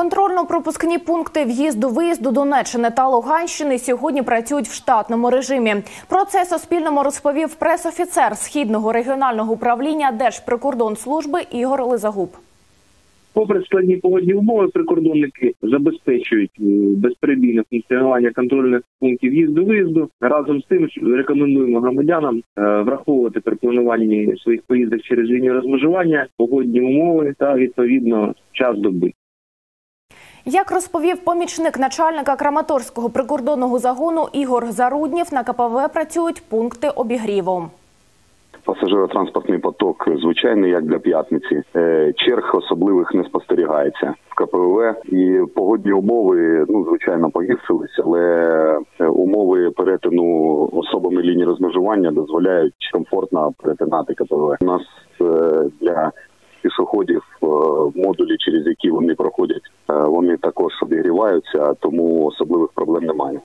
Контрольно-пропускні пункти в'їзду-виїзду Донеччини та Луганщини сьогодні працюють в штатному режимі. Про це Суспільному розповів пресофіцер Східного регіонального управління Держприкордонслужби Ігор Лизагуб. Попри складні погодні умови, прикордонники забезпечують е, безперебійне функціонування контрольних пунктів в'їзду виїзду. Разом з тим рекомендуємо громадянам е, враховувати при плануванні своїх поїздок через лінію розмежування, погодні умови та відповідно час доби. Як розповів помічник начальника Краматорського прикордонного загону Ігор Заруднів, на КПВ працюють пункти обігріву. Пасажиротранспортний поток звичайний, як для п'ятниці. Е, Черг особливих не спостерігається в КПВ. І погодні умови, ну звичайно, погіршилися, але е, умови перетину особами лінії розмежування дозволяють комфортно перетинати КПВ. У нас е, для пішоходів модулі, через які вони проходять, обігріваються, тому особливих проблем немає.